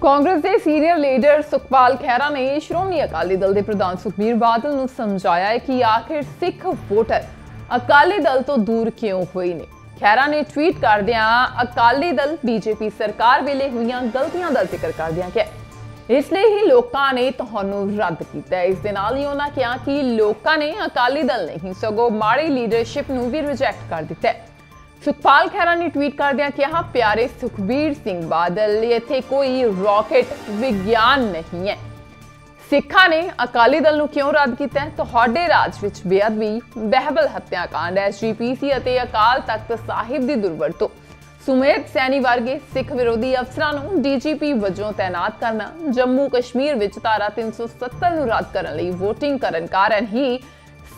ਕਾਂਗਰਸ ਦੇ senior leader Sukhpal Khaira ਨੇ ਸ਼੍ਰੋਮਣੀ ਅਕਾਲੀ ਦਲ ਦੇ ਪ੍ਰਧਾਨ ਸੁਖਬੀਰ ਬਾਦਲ ਨੂੰ ਸਮਝਾਇਆ ਹੈ ਕਿ ਆਖਿਰ ਸਿੱਖ ਵੋਟਰ ਅਕਾਲੀ ਦਲ ਤੋਂ ਦੂਰ ਕਿਉਂ ਹੋਏ ਨੇ? ਖਹਿਰਾ ਨੇ ਟਵੀਟ ਕਰਦਿਆਂ ਅਕਾਲੀ ਦਲ ਬੀਜੇਪੀ ਸਰਕਾਰ ਵੇਲੇ ਹੋਈਆਂ ਗਲਤੀਆਂ ਦਾ ਜ਼ਿਕਰ ਕਰਦਿਆਂ ਕਿਹਾ ਇਸ ਲਈ ਹੀ ਲੋਕਾਂ ਨੇ ਤੁਹਾਨੂੰ ਰੱਦ ਕੀਤਾ ਇਸ ਦੇ ਨਾਲ ਹੀ ਉਹਨਾਂ ਕਿਹਾ ਕਿ ਲੋਕਾਂ ਨੇ ਅਕਾਲੀ ਦਲ ਨਹੀਂ, ਸਗੋਂ ਮਾੜੀ ਲੀਡਰਸ਼ਿਪ ਨੂੰ ਵੀ ਰਿਜੈਕਟ ਕਰ ਦਿੱਤਾ ਹੈ। ਸੁਖਪਾਲ ਖਹਿਰਾ ਨੇ ਟਵੀਟ ਕਰਦਿਆਂ ਕਿਹਾ, ਪਿਆਰੇ ਸੁਖਬੀਰ ਸਿੰਘ ਬਾਦਲ, ਇੱਥੇ ਕੋਈ ਰਾਕਟ ਵਿਗਿਆਨ ਨਹੀਂ ਹੈ। ਸਿੱਖਾਂ ਨੇ ਅਕਾਲੀ ਦਲ ਨੂੰ ਕਿਉਂ ਰੱਦ ਕੀਤਾ ਤੁਹਾਡੇ ਰਾਜ ਵਿੱਚ ਬੇਅਦਬੀ, ਬਹਿਬਲ ਹੱਤਿਆਕਾਂਡ ਐਸਜੀਪੀਸੀ ਅਤੇ ਅਕਾਲ ਤਖਤ ਸਾਹਿਬ ਦੀ ਦੁਰਵਰਤੋਂ। ਸੁਮੇਧ ਸੈਣੀ ਵਰਗੇ ਸਿੱਖ ਵਿਰੋਧੀ ਅਫਸਰਾਂ ਨੂੰ ਡੀਜੀਪੀ ਵਜੋਂ ਤਾਇਨਾਤ ਕਰਨਾ, ਜੰਮੂ ਕਸ਼ਮੀਰ ਵਿੱਚ ਧਾਰਾ 370 ਨੂੰ ਰੱਦ ਕਰਨ ਲਈ VOTING ਕਰਨ ਕਾਰਨ ਹੀ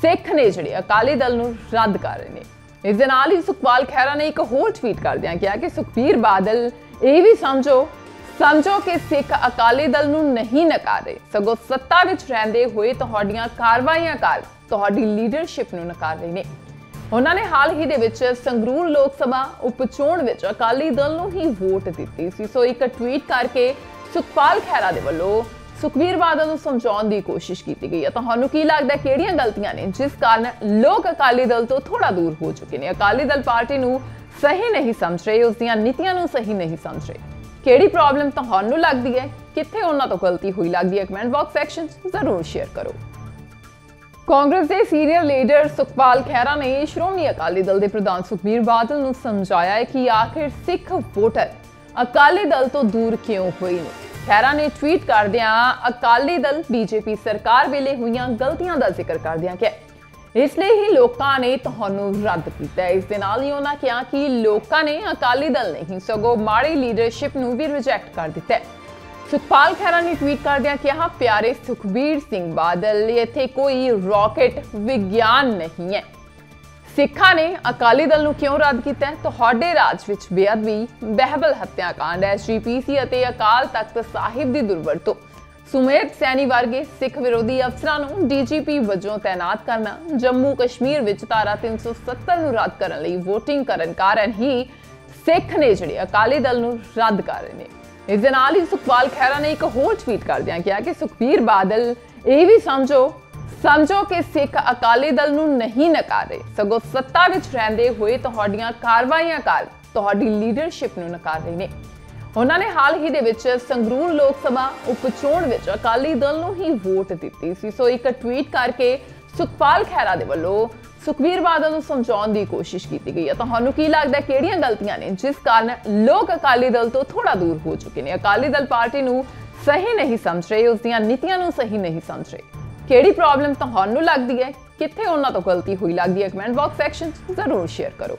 ਸਿੱਖ ਨੇ ਜਿਹੜੇ ਅਕਾਲੀ ਦਲ ਨੂੰ ਰੱਦ ਕਰ ਰਹੇ ਨੇ। ਇਸ ਦੇ ਨਾਲ ਹੀ ਸੁਖਪਾਲ ਖਹਿਰਾ ਨੇ ਇੱਕ ਹੋਰ ਟਵੀਟ ਕਰਦਿਆਂ ਕਿਹਾ ਕਿ ਸੁਖਬੀਰ ਬਾਦਲ, ਇਹ ਵੀ ਸਮਝੋ ਸਮਝੋ ਕਿ ਸਿੱਖ ਅਕਾਲੀ ਦਲ ਨੂੰ ਨਹੀਂ ਨਕਾਰੇ। ਸਗੋਂ ਸੱਤਾ ਵਿੱਚ ਰਹਿੰਦੇ ਹੋਏ ਤੁਹਾਡੀਆਂ ਕਾਰਵਾਈਆਂ ਕਰ ਤੁਹਾਡੀ ਲੀਡਰਸ਼ਿਪ ਨੂੰ ਨਕਾਰ ਰਹੇ ਨੇ। ਉਹਨਾਂ ਨੇ ਹਾਲ ਹੀ ਦੇ ਵਿੱਚ ਸੰਗਰੂਰ ਲੋਕ ਸਭਾ ਉਪਚੋਣ ਵਿੱਚ ਅਕਾਲੀ ਦਲ ਨੂੰ ਹੀ ਵੋਟ ਦਿੱਤੀ ਸੀ। ਸੋ ਇੱਕ ਟਵੀਟ ਕਰਕੇ ਸੁਖਪਾਲ ਖਹਿਰਾ ਦੇ ਵੱਲੋਂ ਸੁਖਬੀਰ ਬਾਦਲ ਨੂੰ ਸਮਝਾਉਣ ਦੀ ਕੋਸ਼ਿਸ਼ ਕੀਤੀ ਗਈ ਹੈ। ਤੁਹਾਨੂੰ ਕੀ ਲੱਗਦਾ ਕਿਹੜੀਆਂ ਗਲਤੀਆਂ ਨੇ, ਜਿਸ ਕਾਰਨ ਲੋਕ ਅਕਾਲੀ ਦਲ ਤੋਂ ਥੋੜਾ ਦੂਰ ਹੋ ਚੁੱਕੇ ਨੇ? ਅਕਾਲੀ ਦਲ ਪਾਰਟੀ ਨੂੰ ਸਹੀ ਨਹੀਂ ਸਮਝ ਰਹੇ, ਉਸ ਦੀਆਂ ਨੀਤੀਆਂ ਨੂੰ ਸਹੀ ਨਹੀਂ ਸਮਝ ਰਹੇ। ਕਿਹੜੀ ਪ੍ਰੋਬਲਮ ਤੁਹਾਨੂੰ ਲੱਗਦੀ ਹੈ? ਕਿੱਥੇ ਉਹਨਾਂ ਤੋਂ ਗਲਤੀ ਹੋਈ ਲੱਗਦੀ ਹੈ? ਕਮੈਂਟ ਬਾਕਸ ਸੈਕਸ਼ਨ 'ਚ ਜ਼ਰੂਰ ਸ਼ੇਅਰ ਕਰੋ। ਕਾਂਗਰਸ ਦੇ ਸੀਨੀਅਰ ਲੀਡਰ ਸੁਖਪਾਲ ਖਹਿਰਾ ਨੇ ਸ਼੍ਰੋਮਣੀ ਅਕਾਲੀ ਦਲ ਦੇ ਪ੍ਰਧਾਨ ਸੁਖਬੀਰ ਬਾਦਲ ਨੂੰ ਸਮਝਾਇਆ ਹੈ ਕਿ ਆਖਿਰ ਸਿੱਖ ਵੋਟਰ ਅਕਾਲੀ ਦਲ ਤੋਂ ਦੂਰ ਕਿਉਂ ਹੋਏ ਨੇ? ਖਹਿਰਾ ਨੇ ਟਵੀਟ ਕਰਦਿਆਂ ਅਕਾਲੀ ਦਲ ਬੀਜੇਪੀ ਸਰਕਾਰ ਵੇਲੇ ਹੋਈਆਂ ਗਲਤੀਆਂ ਦਾ ਜ਼ਿਕਰ ਕਰਦਿਆਂ ਕਿਹਾ। ਇਸ ਲਈ ਹੀ ਲੋਕਾਂ ਨੇ ਤੁਹਾਨੂੰ ਰੱਦ ਕੀਤਾ। ਇਸ ਦੇ ਨਾਲ ਹੀ ਉਹਨਾਂ ਕਿਹਾ ਕਿ ਲੋਕਾਂ ਨੇ ਅਕਾਲੀ ਦਲ ਨਹੀਂ, ਸਗੋਂ ਮਾੜੀ ਲੀਡਰਸ਼ਿਪ ਨੂੰ ਵੀ ਰਿਜੈਕਟ ਕਰ ਦਿੱਤਾ ਸੁਖਪਾਲ ਖਹਿਰਾ ਨੇ ਟਵੀਟ ਕਰਦਿਆਂ ਕਿਹਾ, ਪਿਆਰੇ ਸੁਖਬੀਰ ਸਿੰਘ ਬਾਦਲ, ਇੱਥੇ ਕੋਈ ਰਾਕਟ ਵਿਗਿਆਨ ਨਹੀਂ ਹੈ। ਸਿੱਖਾਂ ਨੇ ਅਕਾਲੀ ਦਲ ਨੂੰ ਕਿਉਂ ਰੱਦ ਕੀਤਾ ਤੁਹਾਡੇ ਰਾਜ ਵਿੱਚ ਬੇਅਦਬੀ, ਬਹਿਬਲ ਹੱਤਿਆਕਾਂਡ ਐਸਜੀਪੀਸੀ ਅਤੇ ਅਕਾਲ ਤਖਤ ਸਾਹਿਬ ਦੀ ਦੁਰਵਰਤੋਂ। ਸੁਮੇਧ ਸੈਣੀ ਵਰਗੇ ਸਿੱਖ ਵਿਰੋਧੀ ਅਫਸਰਾਂ ਨੂੰ ਡੀਜੀਪੀ ਵਜੋਂ ਤਾਇਨਾਤ ਕਰਨਾ, ਜੰਮੂ ਕਸ਼ਮੀਰ ਵਿੱਚ ਧਾਰਾ 370 ਨੂੰ ਰੱਦ ਕਰਨ ਲਈ VOTING ਕਰਨ ਕਾਰਨ ਹੀ ਸਿੱਖ ਨੇ ਜਿਹੜੇ ਅਕਾਲੀ ਦਲ ਨੂੰ ਰੱਦ ਕਰ ਰਹੇ ਨੇ। ਇਸ ਦੇ ਨਾਲ ਹੀ ਸੁਖਪਾਲ ਖਹਿਰਾ ਨੇ ਇੱਕ ਹੋਰ ਟਵੀਟ ਕਰਦਿਆਂ ਕਿਹਾ ਕਿ ਸੁਖਬੀਰ ਬਾਦਲ, ਇਹ ਵੀ ਸਮਝੋ ਸਮਝੋ ਕਿ ਸਿੱਖ ਅਕਾਲੀ ਦਲ ਨੂੰ ਨਹੀਂ ਨਕਾਰੇ। ਸਗੋਂ ਸੱਤਾ ਵਿੱਚ ਰਹਿੰਦੇ ਹੋਏ ਤੁਹਾਡੀਆਂ ਕਾਰਵਾਈਆਂ ਕਾਰਨ ਤੁਹਾਡੀ ਲੀਡਰਸ਼ਿਪ ਨੂੰ ਨਕਾਰ ਰਹੇ ਨੇ। ਉਹਨਾਂ ਨੇ ਹਾਲ ਹੀ ਦੇ ਵਿੱਚ ਸੰਗਰੂਰ ਲੋਕ ਸਭਾ ਉਪਚੋਣ ਵਿੱਚ ਅਕਾਲੀ ਦਲ ਨੂੰ ਹੀ ਵੋਟ ਦਿੱਤੀ ਸੀ। ਸੋ ਇੱਕ ਟਵੀਟ ਕਰਕੇ ਸੁਖਪਾਲ ਖਹਿਰਾ ਦੇ ਵੱਲੋਂ ਸੁਖਬੀਰ ਬਾਦਲ ਨੂੰ ਸਮਝਾਉਣ ਦੀ ਕੋਸ਼ਿਸ਼ ਕੀਤੀ ਗਈ ਹੈ। ਤੁਹਾਨੂੰ ਕੀ ਲੱਗਦਾ ਕਿਹੜੀਆਂ ਗਲਤੀਆਂ ਨੇ ਜਿਸ ਕਾਰਨ ਲੋਕ ਅਕਾਲੀ ਦਲ ਤੋਂ ਥੋੜਾ ਦੂਰ ਹੋ ਚੁੱਕੇ ਨੇ? ਅਕਾਲੀ ਦਲ ਪਾਰਟੀ ਨੂੰ ਸਹੀ ਨਹੀਂ ਸਮਝ ਰਹੇ ਉਸ ਦੀਆਂ ਨੀਤੀਆਂ ਨੂੰ ਸਹੀ ਨਹੀਂ ਸਮਝ ਰਹੇ। ਕਿਹੜੀ ਪ੍ਰੋਬਲਮ ਤੁਹਾਨੂੰ ਲੱਗਦੀ ਹੈ? ਕਿੱਥੇ ਉਹਨਾਂ ਤੋਂ ਗਲਤੀ ਹੋਈ ਲੱਗਦੀ ਹੈ? ਕਮੈਂਟ ਬਾਕਸ ਸੈਕਸ਼ਨ 'ਚ ਜ਼ਰੂਰ ਸ਼ੇਅਰ ਕਰੋ।